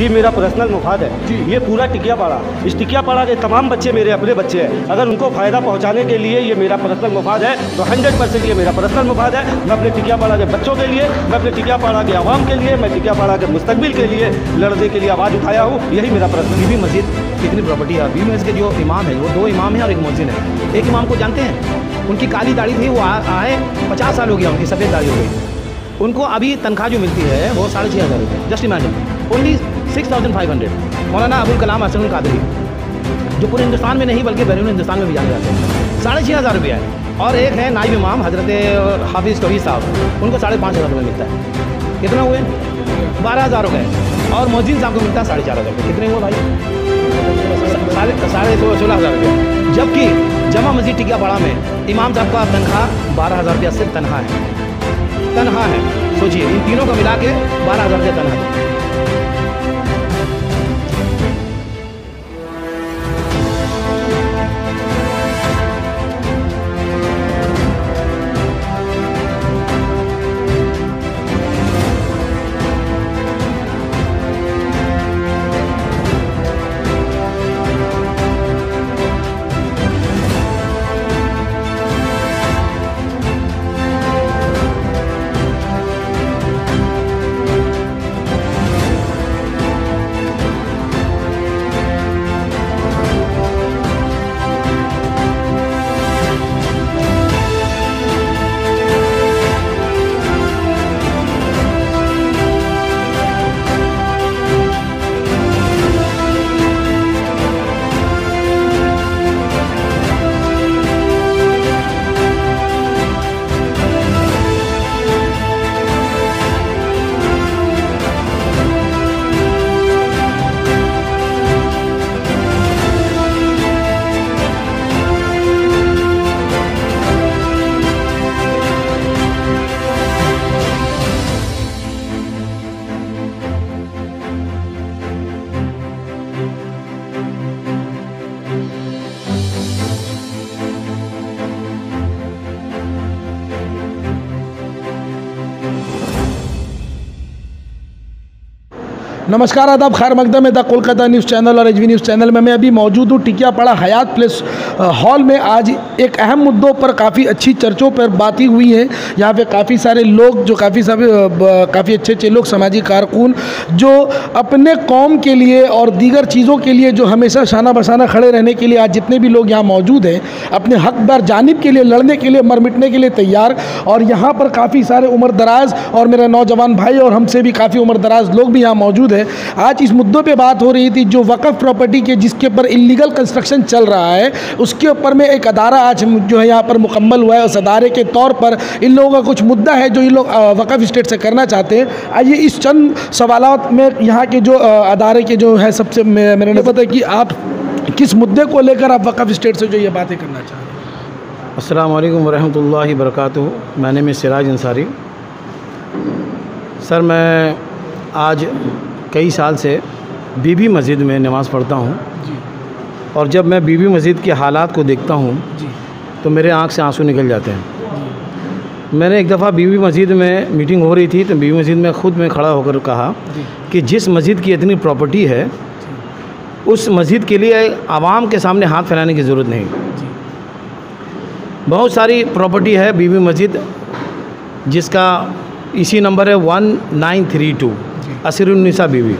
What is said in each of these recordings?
जी मेरा पर्सनल मुफाद है। जी। ये पूरा टिकिया पाड़ा इस टिकिया पाड़ा के तमाम बच्चे मेरे अपने बच्चे हैं। अगर उनको फ़ायदा पहुँचाने के लिए ये मेरा पर्सनल मुफाद है तो हंड्रेड परसेंट ये मेरा पर्सनल मुफाद है। मैं अपने टिकिया पाड़ा के बच्चों के लिए मैं अपने टिकिया पाड़ा के आवाम के लिए मैं टिकिया पाड़ा के मुस्तबिल के लिए लड़ने के लिए आवाज़ उठाया हूँ। यही मेरा पर्सनल बीबी मस्जिद कितनी प्रॉपर्टी है? अभी मस्जिद के जो इमाम है वो दो इमाम हैं और एक मोहसिन है। एक इमाम को जानते हैं? उनकी काली दाढ़ी थी वो आए पचास साल हो गया उनकी सफ़ेद दाढ़ी हो गई। उनको अभी तनख्वाह जो मिलती है वो साढ़े छः हज़ार रुपये just imagine only six thousand five hundred. Maulana Abul Kalam Hasan Qadri, जो पूरे हिंदुस्तान में नहीं, बल्कि बैरून हिंदुस्तान में भी जाने जाते हैं। साढ़े छः हज़ार रुपया है। और एक है नाइब इमाम, हज़रत हाफिज़ तोही साहब। उनको साढ़े पाँच हज़ार रुपये मिलता है। कितना हुए? बारह हज़ार गए और मोहजिन साहब को मिलता है साढ़े चार हज़ार रुपये। कितने हुए भाई? साढ़े साढ़े सो- सोलह हज़ार रुपये। जबकि जमा मस्जिद टिकिया पाड़ा में इमाम साहब का तनख्वाह बारह हज़ार रुपया सिर्फ़ तनख्वाह है। तनख्वाह है। सोचिए, इन तीनों को मिला के बारह हज़ार रुपया तनख्वाह नमस्कार, आदाब, खैर, मकदम है द कोलकाता न्यूज़ चैनल और एच न्यूज़ चैनल में मैं अभी मौजूद हूँ टिकिया पड़ा हयात प्लेस हॉल में। आज एक अहम मुद्दों पर काफ़ी अच्छी चर्चों पर बातें हुई हैं। यहाँ पे काफ़ी सारे लोग, जो काफ़ी सारे काफ़ी अच्छे अच्छे लोग, सामाजिक कारकुन, जो अपने कौम के लिए और दीगर चीज़ों के लिए, जो हमेशा शाना बसाना खड़े रहने के लिए, आज जितने भी लोग यहाँ मौजूद हैं, अपने हकदार जानब के लिए, लड़ने के लिए, मर मिटने के लिए तैयार। और यहाँ पर काफ़ी सारे उम्र दराज और मेरे नौजवान भाई और हमसे भी काफ़ी उम्र दराज लोग भी यहाँ मौजूद हैं। आज इस मुद्दों पे बात हो रही थी, जो वक़फ़ प्रॉपर्टी के, जिसके ऊपर इलीगल कंस्ट्रक्शन चल रहा है, उसके ऊपर में एक अदारा आज जो है यहाँ पर मुकम्मल हुआ है, उस अदारे के तौर पर इन लोगों का कुछ मुद्दा है, जो ये लोग वक़फ़ स्टेट से करना चाहते हैं। आइए इस चंद सवालात में यहाँ के जो अदारे के जो है सबसे मेरे ने पता है कि आप किस मुद्दे को लेकर आप वक़फ़ स्टेट से जो ये बातें करना चाहते हैं? अस्सलाम वालेकुम वरहमतुल्लाहि वबरकातुहू। मैं नेम सिराज अंसारी। सर, मैं आज कई साल से बीबी मस्जिद में नमाज़ पढ़ता हूँ। और जब मैं बीबी मस्जिद के हालात को देखता हूँ तो मेरे आँख से आँसू निकल जाते हैं। मैंने एक दफ़ा बीबी मस्जिद में मीटिंग हो रही थी तो बीबी मस्जिद में ख़ुद में खड़ा होकर कहा कि जिस मस्जिद की इतनी प्रॉपर्टी है उस मस्जिद के लिए आवाम के सामने हाथ फैलाने की ज़रूरत नहीं। बहुत सारी प्रॉपर्टी है बीबी मस्जिद जिसका इसी नंबर है one nine three two. Asrunnisa Bibi.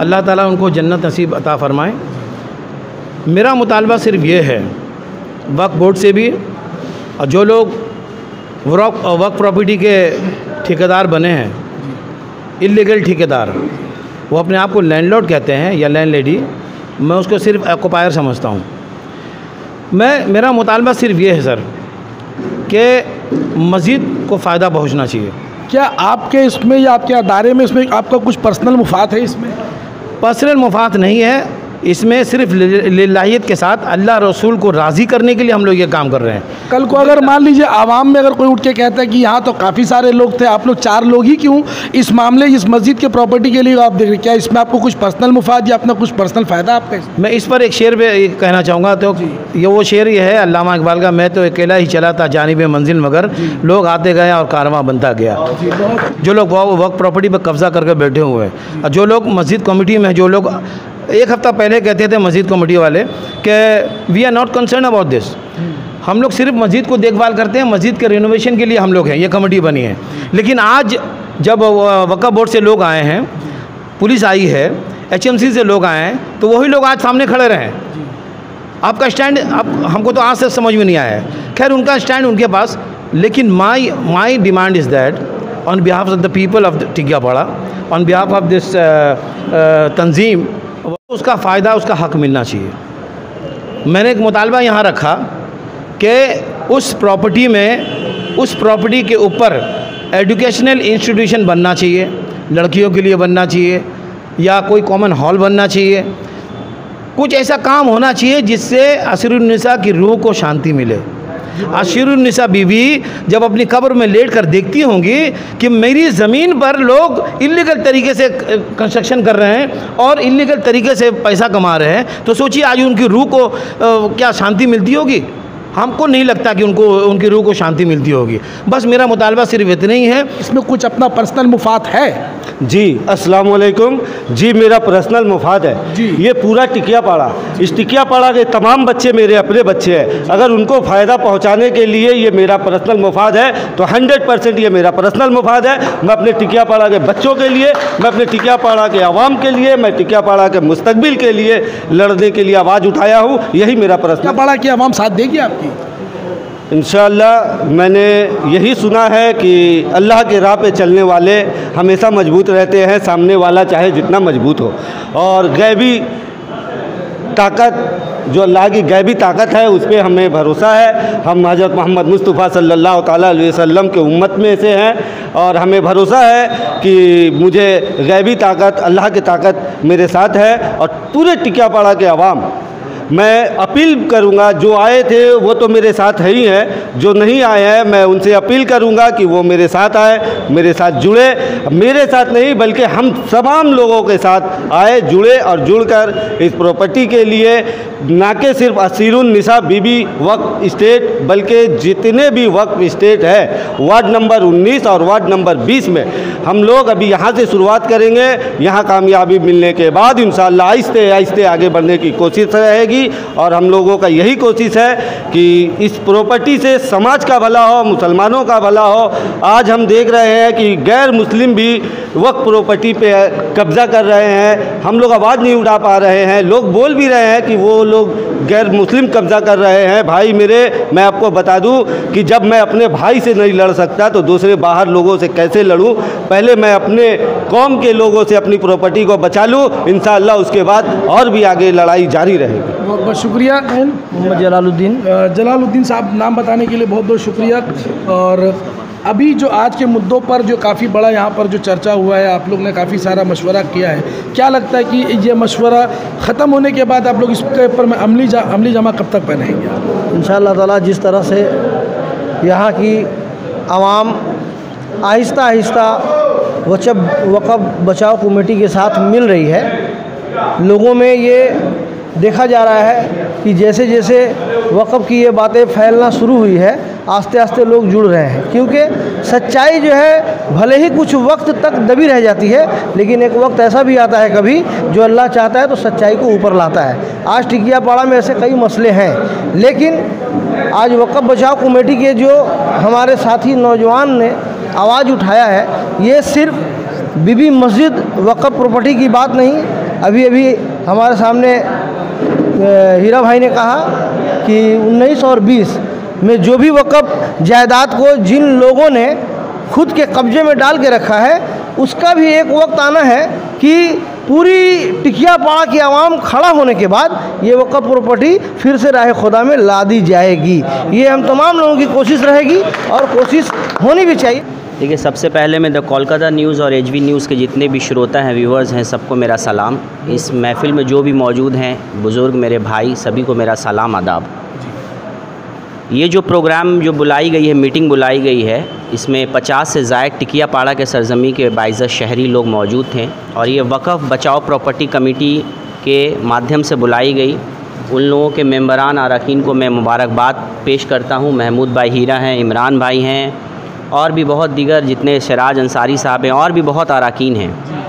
Allah ताला उनको जन्नत नसीब अता फ़रमाए। मेरा मुतालबा सिर्फ़ ये है वक्फ बोर्ड से भी, और जो लोग वक्फ प्रॉपर्टी के ठेकेदार बने हैं इलीगल ठेकेदार, वो अपने आप को लैंडलॉर्ड कहते हैं या लैंड लेडी मैं उसको सिर्फ़ एक्ोपायर समझता हूँ। मैं, मेरा मुतालबा सिर्फ़ ये है, सर, कि मस्जिद को फ़ायदा पहुँचना चाहिए। क्या आपके इसमें या आपके अदारे में इसमें आपका कुछ पर्सनल मुफात है इसमें? पर्सनल मुफात नहीं है। इसमें सिर्फ़ लाहियत के साथ अल्लाह रसूल को राज़ी करने के लिए हम लोग ये काम कर रहे हैं। कल को अगर मान लीजिए आवाम में अगर कोई उठ के कहता है कि यहाँ तो काफ़ी सारे लोग थे आप लोग चार लोग ही क्यों? इस मामले इस मस्जिद के प्रॉपर्टी के लिए आप देख रहे हैं क्या इसमें आपको कुछ पर्सनल मुफाद या अपना कुछ पर्सनल फ़ायदा आपका? मैं इस पर एक शेर पे कहना चाहूँगा तो ये वो शेर ये है अलामा इकबाल का मैं तो अकेला ही चला था जानब मंजिल मगर लोग आते गए और कारवा बनता गया। जो लोग वक्त प्रॉपर्टी पर कब्ज़ा करके बैठे हुए हैं। और जो लोग मस्जिद कमेटी में जो लोग एक हफ़्ता पहले कहते थे मस्जिद कमेटी वाले कि we are not concern about this हम लोग सिर्फ़ मस्जिद को देखभाल करते हैं, मस्जिद के रिनोवेशन के लिए हम लोग हैं, ये कमेटी बनी है। लेकिन आज जब वक्फ बोर्ड से लोग आए हैं, पुलिस आई है एचएमसी से लोग आए हैं तो वही लोग आज सामने खड़े रहे हैं। आपका स्टैंड आप, हमको तो आज से समझ में नहीं आया है। खैर, उनका स्टैंड उनके पास, लेकिन my my demand is that on behalf of the people of Tikiyapara on behalf of this तंजीम उसका फ़ायदा, उसका हक मिलना चाहिए। मैंने एक मुतालबा यहाँ रखा कि उस प्रॉपर्टी में, उस प्रॉपर्टी के ऊपर एजुकेशनल इंस्टीट्यूशन बनना चाहिए, लड़कियों के लिए बनना चाहिए, या कोई कॉमन हॉल बनना चाहिए। कुछ ऐसा काम होना चाहिए जिससे असरुन्निसा की रूह को शांति मिले। आशिरुन्निसा बीवी जब अपनी कब्र में लेट कर देखती होंगी कि मेरी ज़मीन पर लोग इलीगल तरीके से कंस्ट्रक्शन कर रहे हैं और इलीगल तरीके से पैसा कमा रहे हैं तो सोचिए आज उनकी रूह को क्या शांति मिलती होगी? हमको नहीं लगता कि उनको उनकी रूह को शांति मिलती होगी। बस मेरा मुतालबा सिर्फ़ इतना ही है। इसमें कुछ अपना पर्सनल मुफात है? जी अस्सलाम वालेकुम जी मेरा पर्सनल मुफाद है। जी। ये पूरा टिकिया पाड़ा। इस टिकिया पाड़ा के तमाम बच्चे मेरे अपने बच्चे हैं। अगर उनको फ़ायदा पहुँचाने के लिए ये मेरा पर्सनल मुफाद है तो हंड्रेड परसेंट ये मेरा पर्सनल मुफाद है। मैं अपने टिकिया पाड़ा के बच्चों के लिए मैं अपने टिकिया पाड़ा के आवाम के लिए मैं टिकिया पाड़ा के मुस्तबिल के लिए लड़ने के लिए आवाज़ उठाया हूँ। यही मेरा पर्सनल पाड़ा की आवाम साथ देगी आपकी इन मैंने यही सुना है कि अल्लाह के राह पे चलने वाले हमेशा मज़बूत रहते हैं, सामने वाला चाहे जितना मज़बूत हो। और गैबी ताकत, जो अल्लाह की गैबी ताकत है, उस पर हमें भरोसा है। हम हज़रत मोहम्मद मुस्तफ़ा सल्लल्लाहु अलैहि वसल्लम के उम्मत में से हैं और हमें भरोसा है कि मुझे गैबी ताकत, अल्लाह की ताकत मेरे साथ है और पूरे टिकियापाड़ा के आवाम मैं अपील करूँगा, जो आए थे, वो तो मेरे साथ है ही हैं। जो नहीं आए हैं, मैं उनसे अपील करूँगा कि वो मेरे साथ आए, मेरे साथ जुड़े। मेरे साथ नहीं, बल्कि हम तमाम लोगों के साथ आए, जुड़े और जुड़कर इस प्रॉपर्टी के लिए। ना कि सिर्फ़ असीरुलनिसा बीबी वक्त स्टेट बल्कि जितने भी वक्त स्टेट है, वार्ड नंबर 19 और वार्ड नंबर 20 में। हम लोग अभी यहाँ से शुरुआत करेंगे। यहाँ कामयाबी मिलने के बाद इन आहिस्ते आहिस्ते आगे बढ़ने की कोशिश रहेगी। और हम लोगों का यही कोशिश है कि इस प्रॉपर्टी से समाज का भला हो, मुसलमानों का भला हो। आज हम देख रहे हैं कि गैर मुस्लिम भी वक्त प्रॉपर्टी पे कब्ज़ा कर रहे हैं। हम लोग आवाज़ नहीं उठा पा रहे हैं। लोग बोल भी रहे हैं कि वो लोग गैर मुस्लिम कब्ज़ा कर रहे हैं। भाई मेरे, मैं आपको बता दूँ कि जब मैं अपने भाई से नहीं लड़ सकता तो दूसरे बाहर लोगों से कैसे लड़ूं? पहले मैं अपने कौम के लोगों से अपनी प्रॉपर्टी को बचा लूँ। इन उसके बाद और भी आगे लड़ाई जारी रहेगी। बहुत बहुत शुक्रिया। मोहम्मद जलालुद्दीन। जलालुद्दीन साहब नाम बताने के लिए बहुत बहुत शुक्रिया। और अभी जो आज के मुद्दों पर जो काफ़ी बड़ा यहाँ पर जो चर्चा हुआ है आप लोग ने काफ़ी सारा मशवरा किया है। क्या लगता है कि ये मशवरा ख़त्म होने के बाद आप लोग इसके ऊपर में अमली जा अमली जमा कब तक पहनेंगे? इन ताला जिस तरह से यहाँ की आवाम आहिस्ता आहिस्ता वचब वक़ बचाव कमेटी के साथ मिल रही है लोगों में ये देखा जा रहा है कि जैसे जैसे वक़ की ये बातें फैलना शुरू हुई है, आस्ते आस्ते लोग जुड़ रहे हैं। क्योंकि सच्चाई जो है, भले ही कुछ वक्त तक दबी रह जाती है, लेकिन एक वक्त ऐसा भी आता है कभी, जो अल्लाह चाहता है तो सच्चाई को ऊपर लाता है। आज टिकिया पाड़ा में ऐसे कई मसले हैं, लेकिन आज वक़ बचाव कमेटी के जो हमारे साथी नौजवान ने आवाज़ उठाया है, ये सिर्फ़ बीबी मस्जिद वक़ प्रॉपर्टी की बात नहीं अभी अभी हमारे सामने हीरा भाई ने कहा कि 19 और 20 में जो भी वक़्फ़ जायदाद को जिन लोगों ने खुद के कब्ज़े में डाल के रखा है, उसका भी एक वक्त आना है कि पूरी टिकिया पाड़ा की आवाम खड़ा होने के बाद ये वक़्फ़ प्रॉपर्टी फिर से राह खुदा में ला दी जाएगी। ये हम तमाम लोगों की कोशिश रहेगी और कोशिश होनी भी चाहिए। देखिए, सबसे पहले मैं द कोलकाता न्यूज़ और एच न्यूज़ के जितने भी श्रोता हैं व्यूवर्स हैं, सबको मेरा सलाम। इस महफ़िल में जो भी मौजूद हैं, बुज़ुर्ग मेरे भाई, सभी को मेरा सलाम आदाब। ये जो प्रोग्राम जो बुलाई गई है, मीटिंग बुलाई गई है, इसमें 50 से ज़ायद टिकिया पाड़ा के सरजमी के बाइज़ शहरी लोग मौजूद थे और ये वक़फ़ बचाओ प्रॉपर्टी कमेटी के माध्यम से बुलाई गई। उन लोगों के मेम्बरान अरकान को मैं मुबारकबाद पेश करता हूँ। महमूद भाई हीरा हैं, इमरान भाई हैं और भी बहुत दीगर जितने शराज अंसारी साहब हैं और भी बहुत अरकान हैं।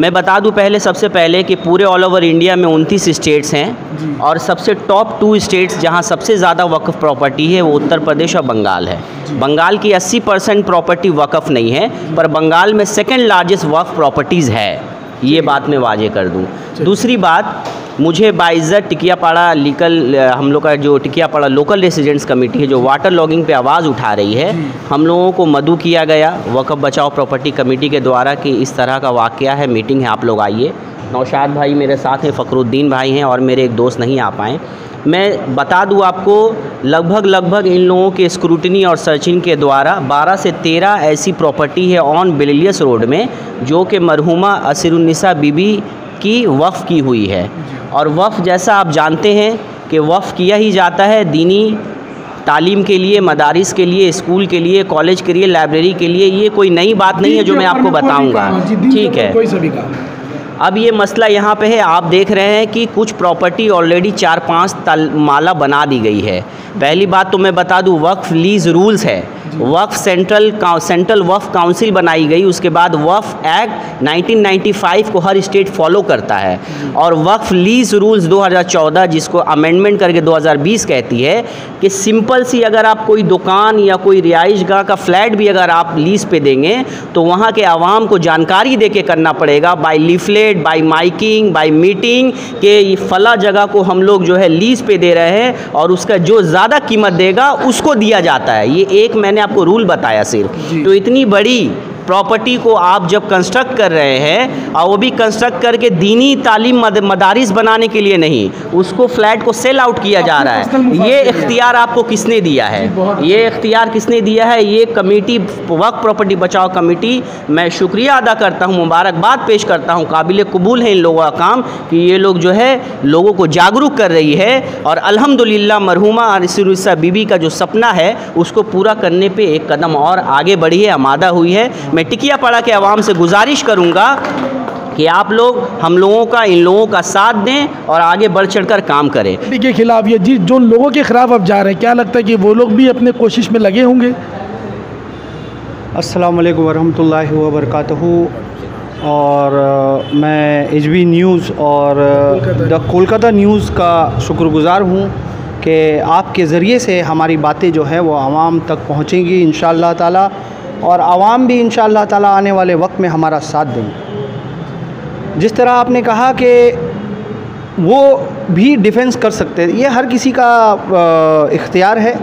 मैं बता दूँ पहले सबसे पहले कि पूरे ऑल ओवर इंडिया में उनतीस स्टेट्स हैं और सबसे टॉप टू स्टेट्स जहाँ सबसे ज़्यादा वक्फ़ प्रॉपर्टी है वो उत्तर प्रदेश और बंगाल है। बंगाल की 80 परसेंट प्रॉपर्टी वक्फ़ नहीं है पर बंगाल में सेकेंड लार्जेस्ट वक्फ़ प्रॉपर्टीज़ है। ये बात मैं वाजे कर दूँ। दूसरी बात मुझे बाइज़्ज़त टिकियापाड़ा लीकल हम लोग का जो टिकियापाड़ा लोकल रेसिडेंट्स कमेटी है जो वाटर लॉगिंग पे आवाज़ उठा रही है हम लोगों को मधु किया गया वक़ बचाओ प्रॉपर्टी कमेटी के द्वारा कि इस तरह का वाक़ है मीटिंग है आप लोग आइए। नौशाद भाई मेरे साथ हैं फ़खरुद्दीन भाई हैं और मेरे एक दोस्त नहीं आ पाएँ। मैं बता दूँ आपको लगभग लगभग इन लोगों के स्क्रूटनी और सर्चिंग के द्वारा 12 से 13 ऐसी प्रॉपर्टी है ऑन बिलियस रोड में जो कि मरहुमा असिरुन्निसा बीबी की वफ़ की हुई है। और वफ़ जैसा आप जानते हैं कि वफ़ किया ही जाता है दीनी तालीम के लिए मदारस के लिए स्कूल के लिए कॉलेज के लिए लाइब्रेरी के लिए। ये कोई नई बात नहीं है जो मैं आपको बताऊँगा। ठीक है। अब ये मसला यहाँ पे है। आप देख रहे हैं कि कुछ प्रॉपर्टी ऑलरेडी चार पाँच तल माला बना दी गई है। पहली बात तो मैं बता दूँ वक्फ लीज रूल्स है। Waqf central central Waqf council बनाई गई। उसके बाद वक्फ एक्ट 1995 को हर स्टेट फॉलो करता है। और वक्फ लीज रूल्स 2014 जिसको अमेंडमेंट करके 2020 कहती है कि सिंपल सी अगर आप कोई दुकान या कोई रिहाइश गाह का फ्लैट भी अगर आप लीज पे देंगे तो वहाँ के आवाम को जानकारी दे के करना पड़ेगा। By leaflet by miking by meeting के फला जगह को हम लोग जो है लीज पे दे रहे हैं और उसका जो ज़्यादा कीमत देगा उसको दिया जाता है। ये एक मैंने आपको रूल बताया सिर्फ़। तो इतनी बड़ी प्रॉपर्टी को आप जब कंस्ट्रक्ट कर रहे हैं और वो भी कंस्ट्रक्ट करके दीनी तालीम मद, मदारिस बनाने के लिए नहीं उसको फ्लैट को सेल आउट किया जा रहा है। ये इख्तियार आपको किसने दिया है? ये इख्तियार किसने दिया है? ये कमेटी वक्त प्रॉपर्टी बचाओ कमेटी मैं शुक्रिया अदा करता हूँ मुबारकबाद पेश करता हूँ। काबिल कबूल है इन लोगों का काम कि ये लोग जो है लोगों को जागरूक कर रही है और अल्हम्दुलिल्लाह मरहुमा अरसरुस्सा बीबी का जो सपना है उसको पूरा करने पे एक कदम और आगे बढ़ी है आमादा हुई है। मैं टिकिया पाड़ा के आवाम से गुजारिश करूँगा कि आप लोग हम लोगों का इन लोगों का साथ दें और आगे बढ़ चढ़ कर काम करें। के खिलाफ ये जिस जो लोगों के ख़िलाफ़ अब जा रहे हैं क्या लगता है कि वो लोग भी अपने कोशिश में लगे होंगे? अस्सलाम वालेकुम वरहमतुल्लाहि वबरकातुहू। और मैं एच बी न्यूज़ और द कोलकाता न्यूज़ का शुक्रगुज़ार हूँ कि आपके ज़रिए से हमारी बातें जो है वो आवाम तक पहुँचेंगी इन ताला। और आवाम भी इन ताला आने वाले वक्त में हमारा साथ देंगे। जिस तरह आपने कहा कि वो भी डिफेंस कर सकते हैं ये हर किसी का इख्तियार है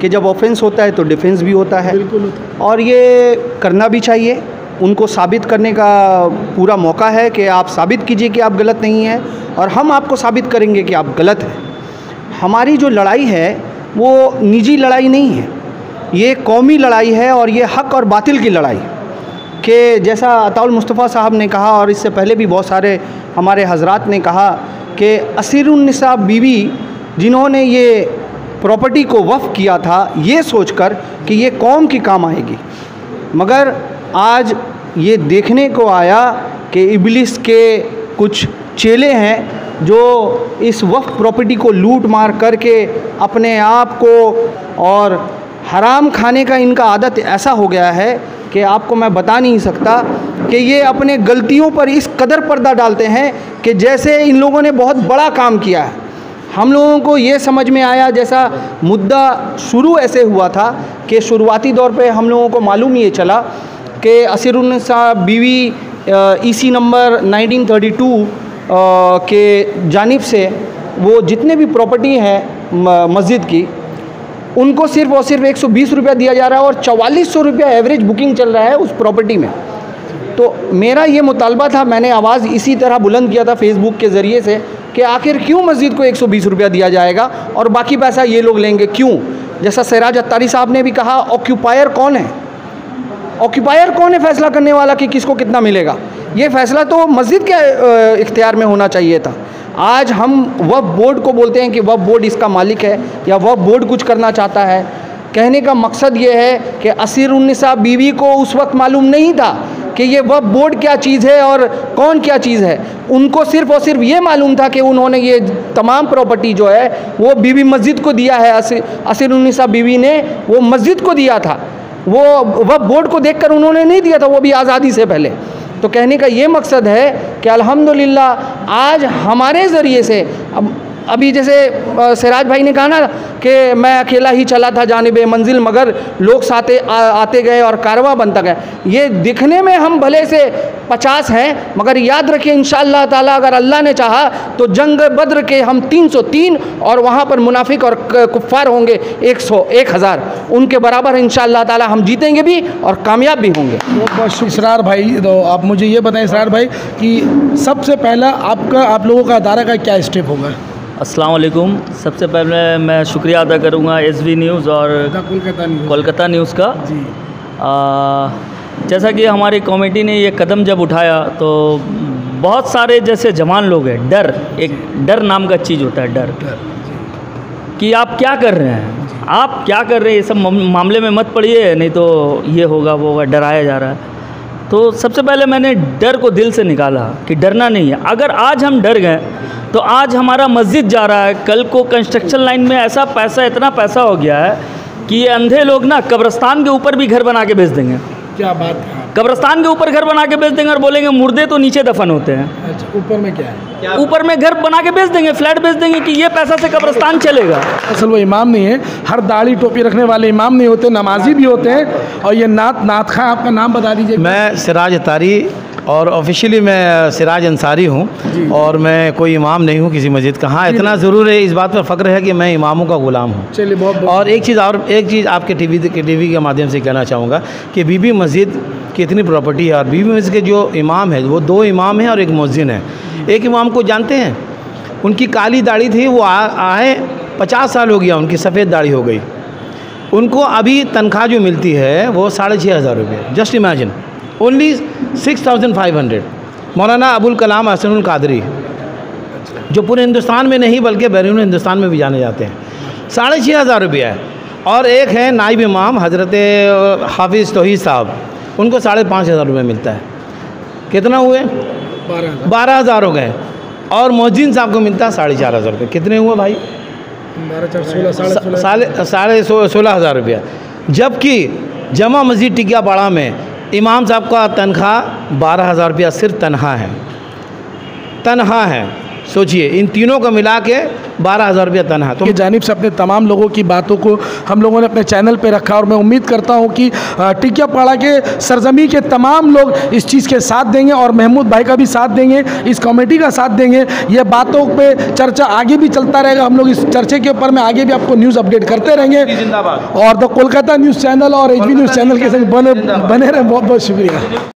कि जब ऑफेंस होता है तो डिफेंस भी होता है। और ये करना भी चाहिए। उनको साबित करने का पूरा मौका है कि आप साबित कीजिए कि आप गलत नहीं हैं और हम आपको साबित करेंगे कि आप गलत हैं। हमारी जो लड़ाई है वो निजी लड़ाई नहीं है। ये कौमी लड़ाई है और ये हक और बातिल की लड़ाई कि जैसा अताउल मुस्तफ़ा साहब ने कहा और इससे पहले भी बहुत सारे हमारे हजरात ने कहा कि असीरनिसा बीवी जिन्होंने ये प्रॉपर्टी को वफ़ किया था ये सोचकर कि ये कौम की काम आएगी। मगर आज ये देखने को आया कि इबलिस के कुछ चेले हैं जो इस वफ़ प्रॉपर्टी को लूट मार करके अपने आप को और हराम खाने का इनका आदत ऐसा हो गया है कि आपको मैं बता नहीं सकता कि ये अपने गलतियों पर इस कदर पर्दा डालते हैं कि जैसे इन लोगों ने बहुत बड़ा काम किया है। हम लोगों को ये समझ में आया जैसा मुद्दा शुरू ऐसे हुआ था कि शुरुआती दौर पे हम लोगों को मालूम ये चला कि असीरुन्नसा बीवी ईसी नंबर 1932 के जानिब से वो जितने भी प्रॉपर्टी हैं मस्जिद की उनको सिर्फ़ और सिर्फ़ एक सौ दिया जा रहा है और चवालीस सौ रुपया एवरेज बुकिंग चल रहा है उस प्रॉपर्टी में। तो मेरा ये मुतालबा था, मैंने आवाज़ इसी तरह बुलंद किया था फेसबुक के ज़रिए से कि आखिर क्यों मस्जिद को एक सौ दिया जाएगा और बाकी पैसा ये लोग लेंगे क्यों? जैसा सराज अत्तारी साहब ने भी कहा ऑक्यूपायर कौन है? ऑक्यूपायर कौन है फैसला करने वाला कि किसको कितना मिलेगा? ये फैसला तो मस्जिद के इख्तियार में होना चाहिए था। आज हम वह बोर्ड को बोलते हैं कि वह बोर्ड इसका मालिक है या वह बोर्ड कुछ करना चाहता है। कहने का मकसद ये है कि असीर उन्निसा बीवी को उस वक्त मालूम नहीं था कि ये वह बोर्ड क्या चीज़ है और कौन क्या चीज़ है। उनको सिर्फ़ और सिर्फ़ ये मालूम था कि उन्होंने ये तमाम प्रॉपर्टी जो है, वो बीवी मस्जिद को दिया है। असीर उन्निसा बीवी ने वो मस्जिद को दिया था। वो, वह बोर्ड को देखकर उन्होंने नहीं दिया था, वो भी आज़ादी से पहले। तो कहने का ये मकसद है कि अल्हम्दुलिल्लाह आज हमारे ज़रिए से अब अभी जैसे सिराज भाई ने कहा ना कि मैं अकेला ही चला था जानब मंजिल मगर लोग साथे आ, आते गए और कारवा बनता गया। ये दिखने में हम भले से पचास हैं मगर याद रखिए इन ताला अगर अल्लाह ने चाहा तो जंग बद्र के हम 303 और वहाँ पर मुनाफिक और क- कुफ्फार होंगे 100 एक हज़ार। उनके बराबर इन ताला हम जीतेंगे भी और कामयाब भी होंगे। इसरार भाई तो आप मुझे ये बताएँ इसरार भाई कि सबसे पहला आपका आप लोगों का अदारा का क्या स्टेप होगा? अस्सलाम वालेकुम। सबसे पहले मैं शुक्रिया अदा करूँगा एस वी न्यूज़ और कोलकाता न्यूज़ का। जी। आ, जैसा कि हमारी कमेटी ने ये कदम जब उठाया तो बहुत सारे जैसे जवान लोग हैं डर एक डर नाम का चीज़ होता है डर। कि आप क्या कर रहे हैं? आप क्या कर रहे हैं? ये सब मामले में मत पड़िए नहीं तो ये होगा वो होगा डराया जा रहा है। तो सबसे पहले मैंने डर को दिल से निकाला कि डरना नहीं है। अगर आज हम डर गए तो आज हमारा मस्जिद जा रहा है, कल को कंस्ट्रक्शन लाइन में ऐसा पैसा, इतना पैसा हो गया है कि ये अंधे लोग ना कब्रस्तान के ऊपर भी घर बना के बेच देंगे। क्या बात है। कब्रस्तान के ऊपर घर बना के बेच देंगे और बोलेंगे मुर्दे तो नीचे दफन होते हैं। अच्छा ऊपर में क्या है? ऊपर में घर बना के बेच देंगे फ्लैट बेच देंगे कि ये पैसा से कब्रस्तान चलेगा। असल वो इमाम नहीं है हर दाढ़ी टोपी रखने वाले इमाम नहीं होते नमाजी भी होते हैं और ये नात नाथ खां आपका नाम बता दीजिए। मैं सिराज तारी और ऑफिशियली मैं सिराज अंसारी हूँ और मैं कोई इमाम नहीं हूँ किसी मस्जिद का। हाँ इतना ज़रूर है इस बात पर फ़ख्र है कि मैं इमामों का ग़ुलाम हूँ। चलिए बहुत और एक चीज़ और एक चीज़ आपके टीवी के टीवी के माध्यम से कहना चाहूँगा कि बीबी मस्जिद की इतनी प्रॉपर्टी है और बीबी मस्जिद के जो इमाम है वो दो इमाम हैं और एक मस्जिद है। एक इमाम को जानते हैं? उनकी काली दाढ़ी थी वो आए पचास साल हो गया उनकी सफ़ेद दाढ़ी हो गई। उनको अभी तनख्वाह जो मिलती है वो साढ़े छः हज़ार रुपये। Just imagine only six thousand five hundred. Maulana Abul Kalam Hasnul Qadri जो पूरे हिंदुस्तान में नहीं बल्कि बैरून हिंदुस्तान में भी जाने जाते हैं। साढ़े छः हज़ार रुपया है। और एक है नाइब इमाम हज़रत हाफिज़ तोहीद साहब। उनको साढ़े पाँच हज़ार रुपये मिलता है। कितना हुए? बारह हज़ार। हो गए। और मोहजिन साहब को मिलता है साढ़े चार हज़ार रुपये। कितने हुए भाई? साढ़े सोलह। हज़ार रुपया। जबकि जमा मस्जिद टिकिया पाड़ा में इमाम साहब का तनख्वाह बारह हज़ार रुपया सिर्फ़ तनख्वाह है। तनख्वाह है। सोचिए इन तीनों को मिला के बारह हज़ार रुपया तनख्वाह तो की जानिब से अपने तमाम लोगों की बातों को हम लोगों ने अपने चैनल पे रखा और मैं उम्मीद करता हूँ कि टिकिया पाड़ा के सरजमी के तमाम लोग इस चीज़ के साथ देंगे और महमूद भाई का भी साथ देंगे इस कमेटी का साथ देंगे। ये बातों पर चर्चा आगे भी चलता रहेगा। हम लोग इस चर्चे के ऊपर में आगे भी आपको न्यूज़ अपडेट करते रहेंगे। जिंदाबाद। और द कोलकाता न्यूज़ चैनल और एच न्यूज़ चैनल के संग बने बने रहे। बहुत बहुत शुक्रिया।